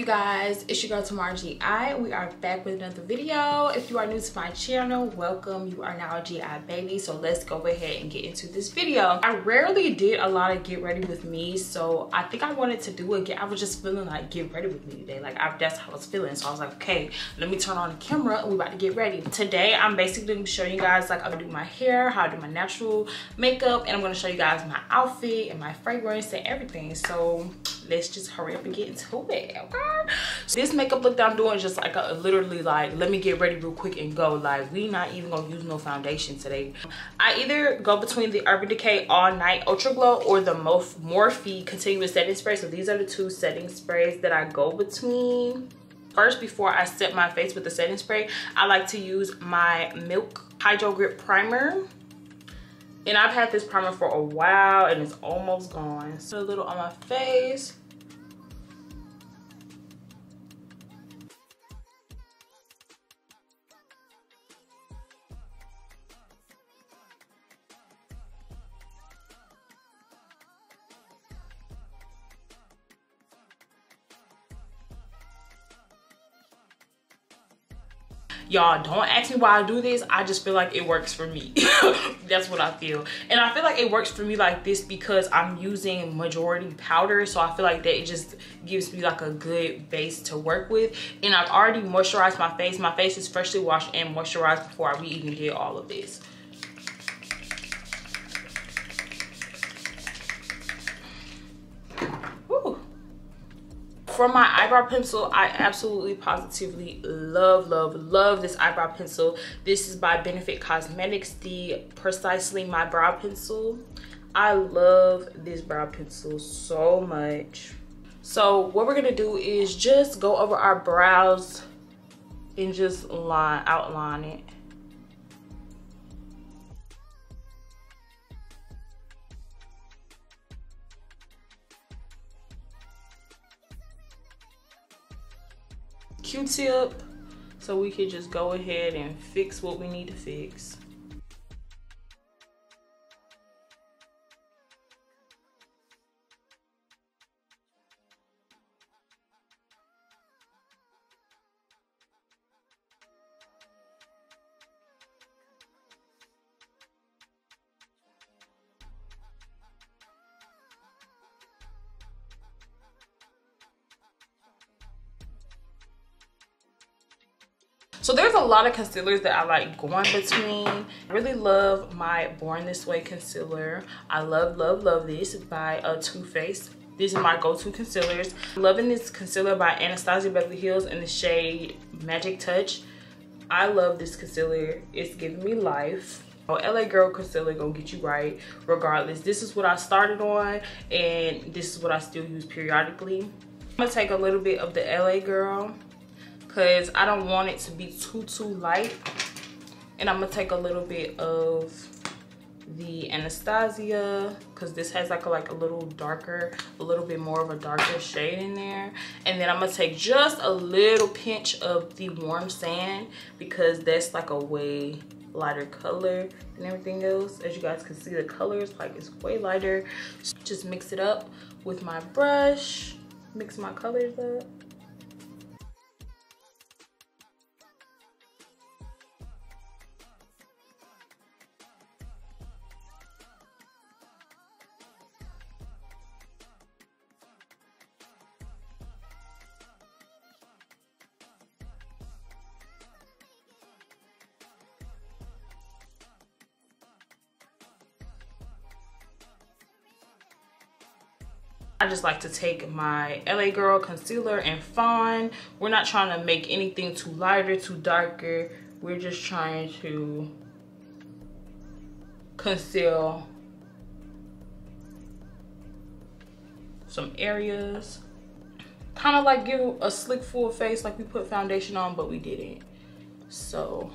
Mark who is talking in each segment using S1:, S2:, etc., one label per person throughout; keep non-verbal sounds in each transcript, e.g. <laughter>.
S1: you guys? It's your girl Tymarrah GI we are back with another video. If you are new to my channel welcome. You are now GI baby so let's go ahead and get into this video. I rarely did a lot of get ready with me so I think I wanted to do it I was just feeling like get ready with me today. Like I, that's how I was feeling. So I was like okay let me turn on the camera and we about to get ready. Today I'm basically gonna show you guys like I'm gonna do my hair how I do my natural makeup and I'm gonna show you guys my outfit and my fragrance and everything. So let's just hurry up and get into it okay? So this makeup look that i'm doing is just like a, literally like let me get ready real quick and go. Like we not even gonna use no foundation today. I either go between the urban decay all night ultra glow or the Morphe, morphe continuous setting spray. So these are the two setting sprays that i go between. First before i set my face with the setting spray i like to use my milk hydro grip primer. And I've had this primer for a while and it's almost gone. So a little on my face. Y'all don't ask me why i do this i just feel like it works for me. <laughs> That's what i feel. And i feel like it works for me like this because i'm using majority powder so i feel like that it just gives me like a good base to work with. And i've already moisturized my face. My face is freshly washed and moisturized before we even did all of this for my eyebrow pencil i absolutely positively love love love this eyebrow pencil. This is by benefit cosmetics the precisely my brow pencil. I love this brow pencil so much. So what we're gonna do is just go over our brows and just line outline it q-tip. So we can just go ahead and fix what we need to fix so there's a lot of concealers that i like going between. I really love my born this way concealer. I love love love this by a uh, Too Faced. These are my go-to concealers. Loving this concealer by anastasia beverly hills in the shade magic touch. I love this concealer. It's giving me life. Oh, LA Girl Concealer gonna get you right regardless. This is what I started on and this is what I still use periodically. I'm gonna take a little bit of the LA Girl because I don't want it to be too, too light. And I'm going to take a little bit of the Anastasia because this has like a, like a little darker, a little bit more of a darker shade in there. And then I'm going to take just a little pinch of the Warm Sand because that's like a way lighter color than everything else. As you guys can see, the colors like it's way lighter. Just mix it up with my brush, mix my colors up. I just like to take my LA Girl concealer and Fawn. We're not trying to make anything too lighter, too darker. We're just trying to conceal some areas. Kind of like give a slick full face like we put foundation on, but we didn't. So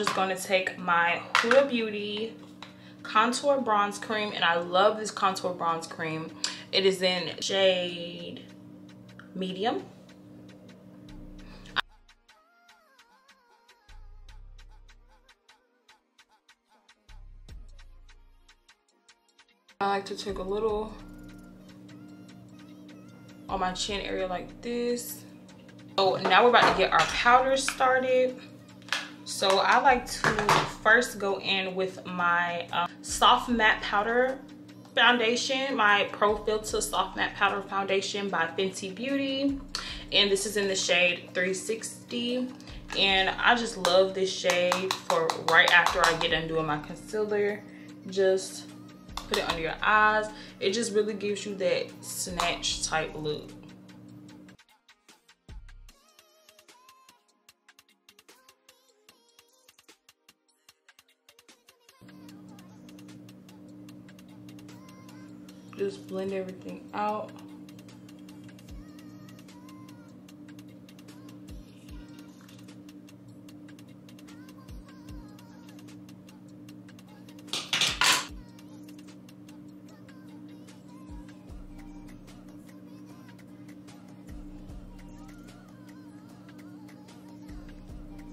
S1: just going to take my Huda Beauty contour bronze cream and I love this contour bronze cream. It is in shade medium. I like to take a little on my chin area like this. So now we're about to get our powders started. So I like to first go in with my um, soft matte powder foundation, my Pro Filt'r Soft Matte Powder Foundation by Fenty Beauty. And this is in the shade 360. And I just love this shade for right after I get done doing my concealer. Just put it under your eyes. It just really gives you that snatch type look. Just blend everything out.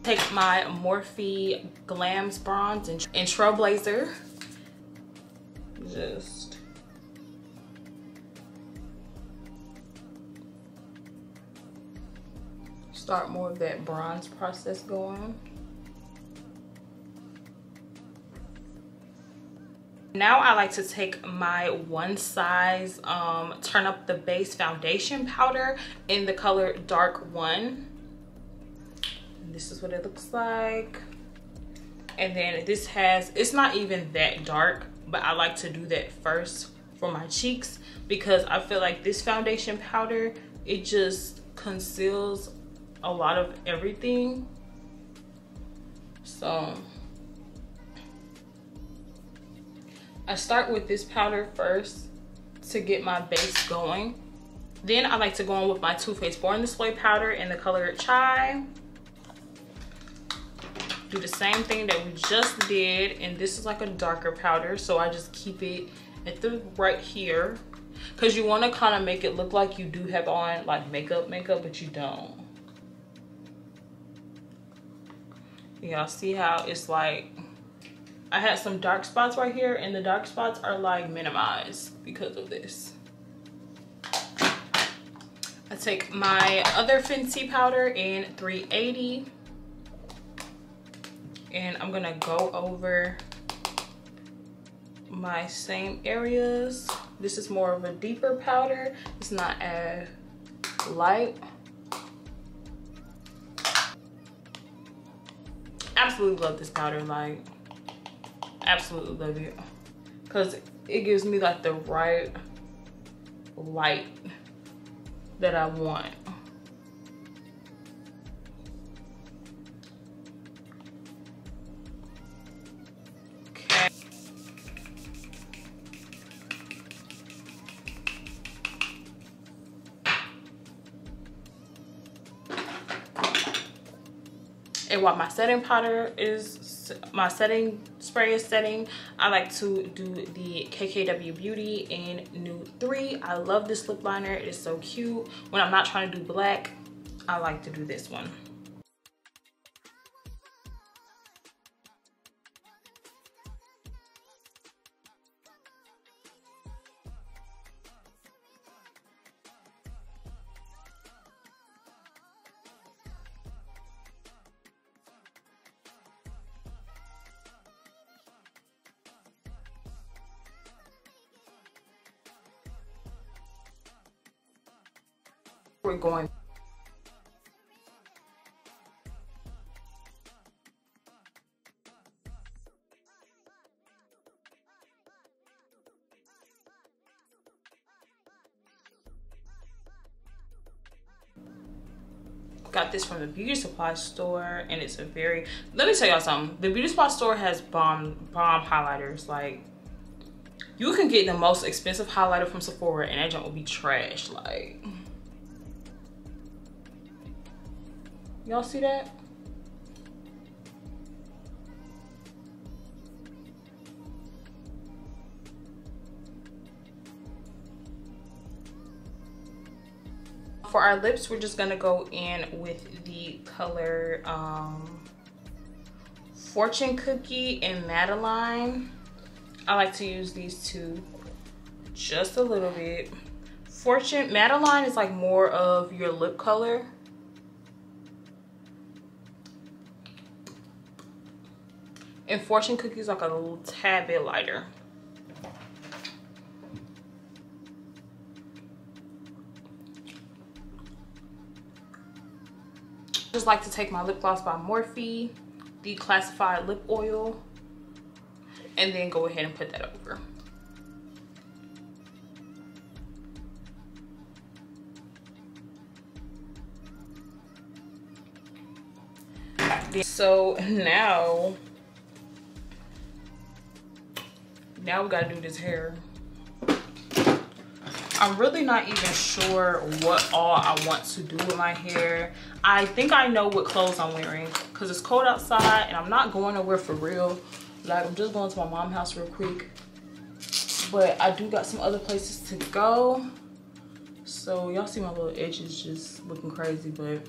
S1: take my Morphe Glams Bronze and, and Trailblazer. That bronze process going. Now I like to take my one size um, turn up the base foundation powder in the color dark one this is what it looks like and then this has it's not even that dark but i like to do that first for my cheeks because i feel like this foundation powder it just conceals a lot of everything. So i start with this powder first to get my base going. Then i like to go in with my Too Faced Born Way powder in the color chai. Do the same thing that we just did and this is like a darker powder so I just keep it at the right here. Because you want to kind of make it look like you do have on like makeup makeup but you don't y'all see how it's like I had some dark spots right here and the dark spots are like minimized because of this I take my other Fenty powder in 380 and I'm gonna go over my same areas. This is more of a deeper powder. It's not as light. Absolutely love this powder, like absolutely love it. Cause it gives me like the right light that I want. While my setting powder is my setting spray is setting. I like to do the kkw beauty in nude 3 i love this lip liner. It is so cute. When i'm not trying to do black i like to do this one we're going. Got this from the beauty supply store and it's a very let me tell y'all something. The beauty supply store has bomb bomb highlighters. Like you can get the most expensive highlighter from sephora and that junk will be trash like Y'all see that? For our lips, we're just gonna go in with the color um, Fortune Cookie and Madeline. I like to use these two just a little bit. Fortune, Madeline is like more of your lip color And Fortune cookies like a little tad bit lighter. just like to take my lip gloss by Morphe, declassified lip oil, and then go ahead and put that over. So now, now we gotta do this hair. I'm really not even sure what all I want to do with my hair. I think I know what clothes I'm wearing because it's cold outside and I'm not going nowhere for real. Like I'm just going to my mom's house real quick. But I do got some other places to go. So y'all see my little edges just looking crazy, but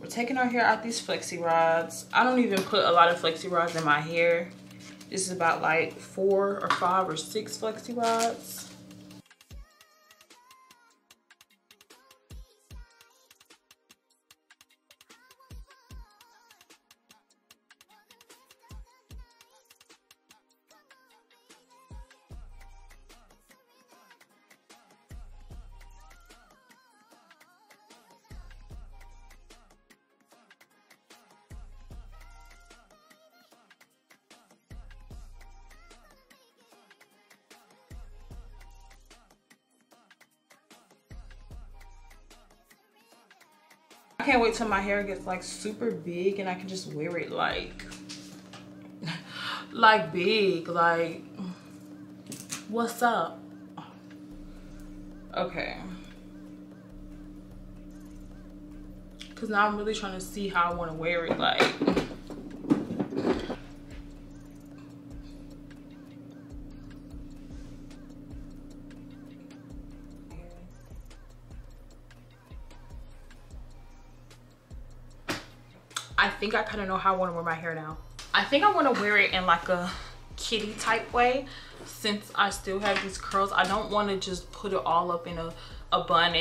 S1: we're taking our hair out these flexi rods. I don't even put a lot of flexi rods in my hair. This is about like four or five or six flexi rods. I can't wait till my hair gets like super big and I can just wear it like, like big, like, what's up? Okay. Cause now I'm really trying to see how I want to wear it like. Think I kind of know how I want to wear my hair now. I think I want to wear it in like a kitty type way since I still have these curls. I don't want to just put it all up in a, a bun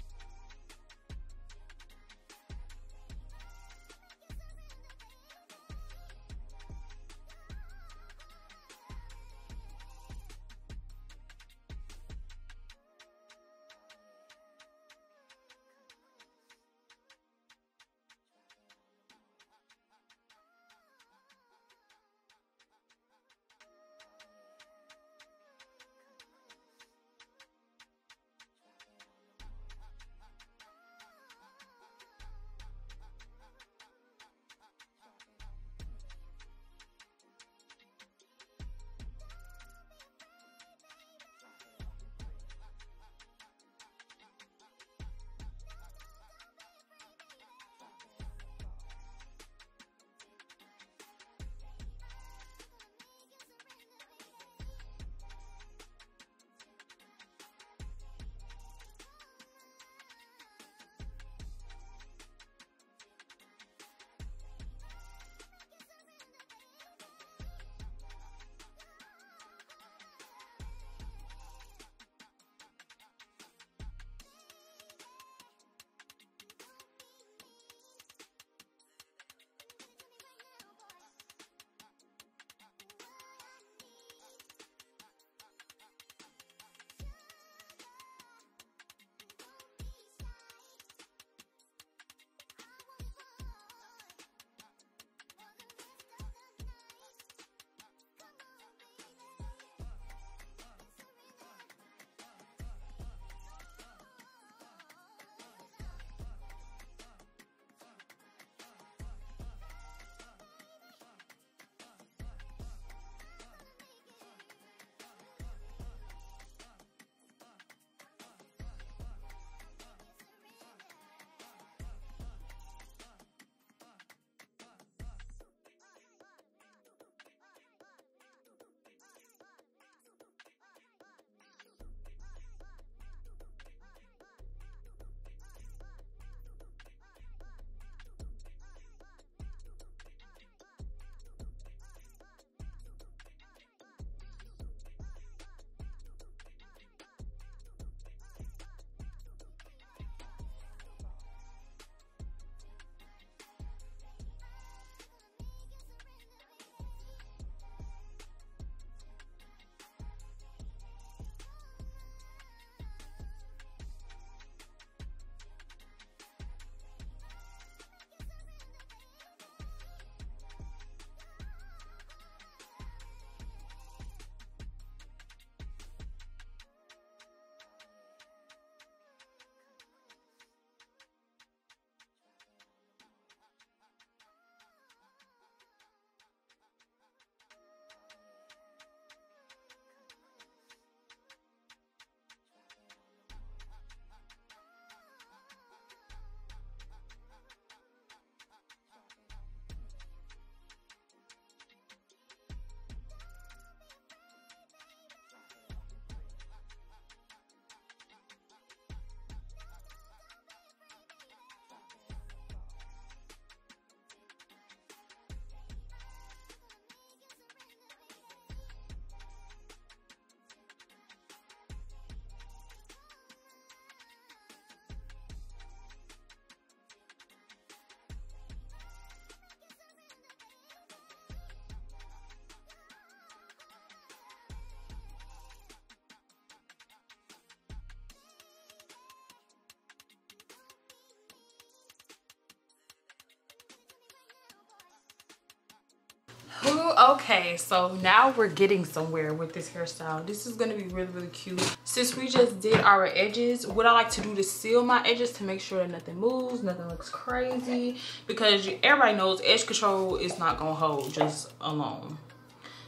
S1: okay so now we're getting somewhere with this hairstyle. This is going to be really really cute. Since we just did our edges what i like to do to seal my edges to make sure that nothing moves nothing looks crazy because everybody knows edge control is not gonna hold just alone.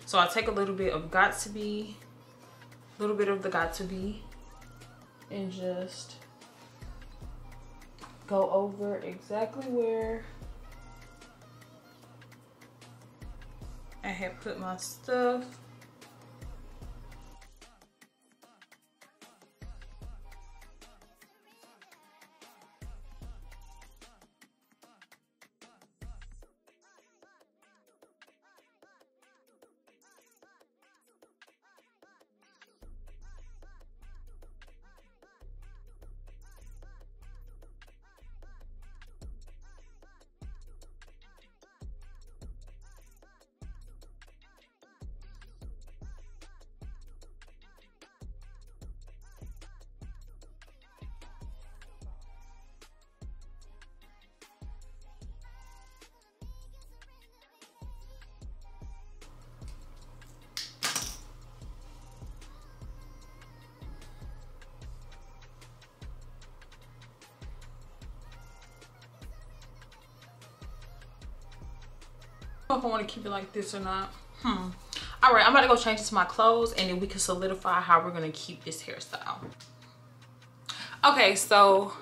S1: So i take a little bit of Got2b a little bit of the got to be, and just go over exactly where I had put my stuff if I want to keep it like this or not. Hmm. All right, I'm about to go change into my clothes and then we can solidify how we're going to keep this hairstyle. Okay, so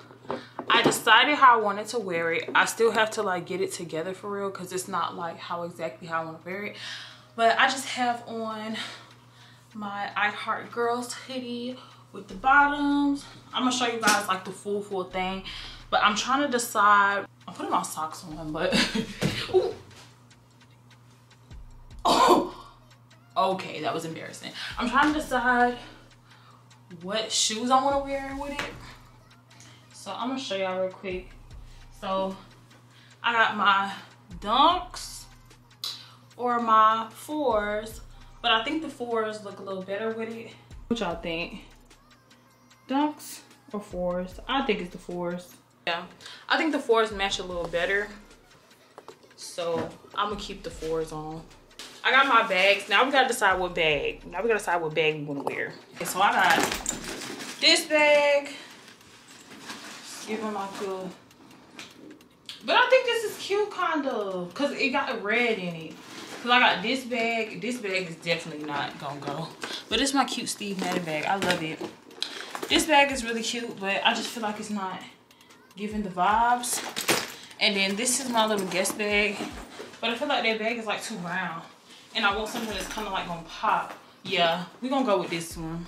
S1: I decided how I wanted to wear it. I still have to like get it together for real because it's not like how exactly how I want to wear it. But I just have on my I Heart Girls hoodie with the bottoms. I'm going to show you guys like the full, full thing. But I'm trying to decide. I'm putting my socks on, but... <laughs> Ooh, okay that was embarrassing. I'm trying to decide what shoes i want to wear with it. So i'm gonna show y'all real quick. So i got my dunks or my fours but i think the fours look a little better with it. What y'all think? Dunks or fours? I think it's the fours. Yeah i think the fours match a little better. So i'm gonna keep the fours on I got my bags. Now we gotta decide what bag. Now we gotta decide what bag we wanna wear. Okay, so I got this bag. Give them my cool. But I think this is cute kind of. Cause it got red in it. Cause I got this bag. This bag is definitely not gonna go. But it's my cute Steve Madden bag. I love it. This bag is really cute, but I just feel like it's not giving the vibes. And then this is my little guest bag. But I feel like that bag is like too round and I want something that's kind of like gonna pop. Yeah, we're gonna go with this one.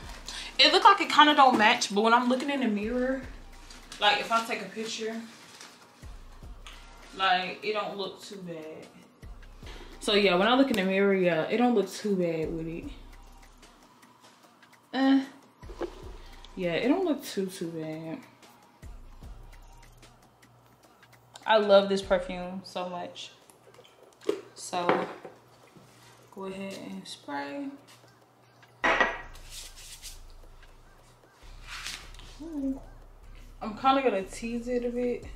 S1: It look like it kind of don't match, but when I'm looking in the mirror, like if I take a picture, like it don't look too bad. So yeah, when I look in the mirror, yeah, it don't look too bad with it. Eh. Yeah, it don't look too, too bad. I love this perfume so much. So go ahead and spray. Hmm. I'm kind of gonna tease it a bit.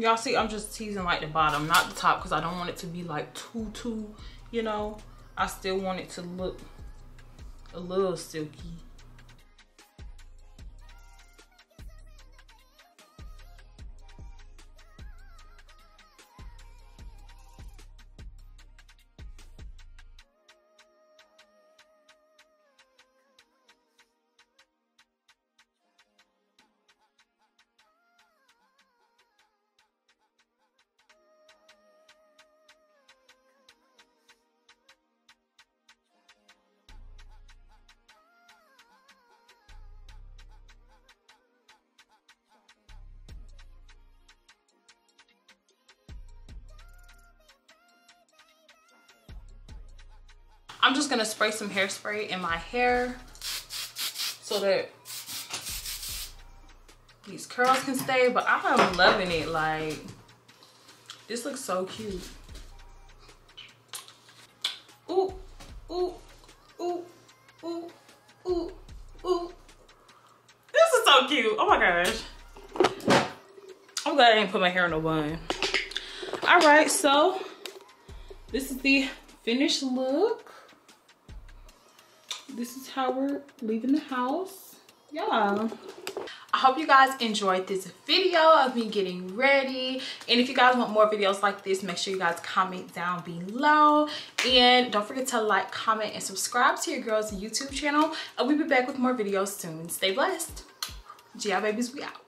S1: Y'all see i'm just teasing like the bottom not the top because i don't want it to be like too too you know? I still want it to look a little silky I'm just gonna spray some hairspray in my hair so that these curls can stay, but I'm loving it. Like, This looks so cute. Ooh, ooh, ooh, ooh, ooh, ooh. This is so cute. Oh my gosh. I'm glad I didn't put my hair in a bun. All right, so this is the finished look. This is how we're leaving the house. Yeah. I hope you guys enjoyed this video of me getting ready. And if you guys want more videos like this, make sure you guys comment down below. And don't forget to like, comment, and subscribe to your girl's YouTube channel. And we'll be back with more videos soon. Stay blessed. GI Babies, we out.